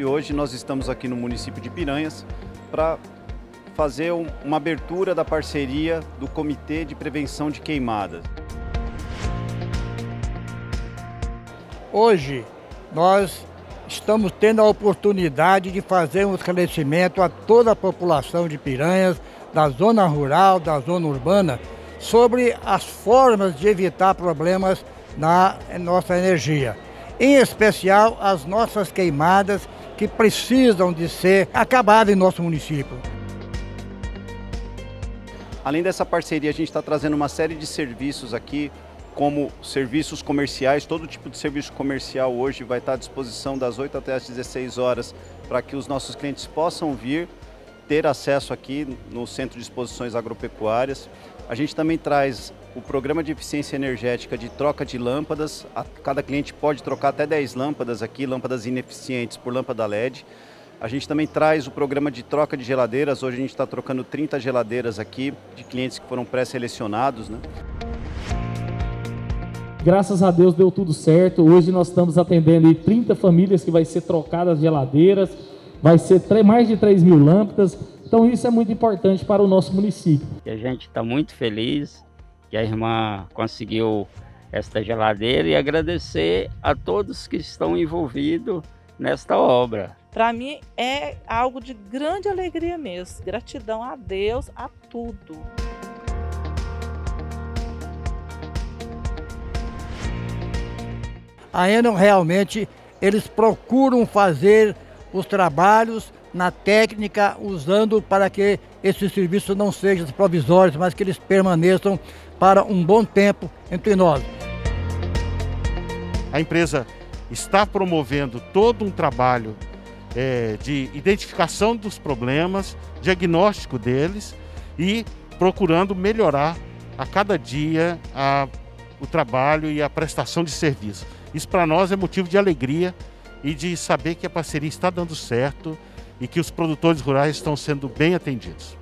E hoje nós estamos aqui no município de Piranhas para fazer uma abertura da parceria do Comitê de Prevenção de Queimadas. Hoje nós estamos tendo a oportunidade de fazer um esclarecimento a toda a população de Piranhas, da zona rural, da zona urbana, sobre as formas de evitar problemas na nossa energia. Em especial as nossas queimadas que precisam de ser acabadas em nosso município. Além dessa parceria, a gente está trazendo uma série de serviços aqui, como serviços comerciais, todo tipo de serviço comercial hoje vai estar à disposição das 8 até as 16 horas para que os nossos clientes possam vir ter acesso aqui no Centro de Exposições Agropecuárias. A gente também traz o programa de eficiência energética de troca de lâmpadas. Cada cliente pode trocar até 10 lâmpadas aqui, lâmpadas ineficientes por lâmpada LED. A gente também traz o programa de troca de geladeiras. Hoje a gente está trocando 30 geladeiras aqui de clientes que foram pré-selecionados. Né? Graças a Deus deu tudo certo. Hoje nós estamos atendendo 30 famílias que vai ser trocadas geladeiras vai ser mais de 3 mil lâmpadas. Então isso é muito importante para o nosso município. E a gente está muito feliz que a irmã conseguiu esta geladeira e agradecer a todos que estão envolvidos nesta obra. Para mim é algo de grande alegria mesmo. Gratidão a Deus, a tudo. A Enon realmente eles procuram fazer os trabalhos na técnica, usando para que esses serviços não sejam provisórios, mas que eles permaneçam para um bom tempo entre nós. A empresa está promovendo todo um trabalho é, de identificação dos problemas, diagnóstico deles e procurando melhorar a cada dia a, o trabalho e a prestação de serviço. Isso para nós é motivo de alegria e de saber que a parceria está dando certo e que os produtores rurais estão sendo bem atendidos.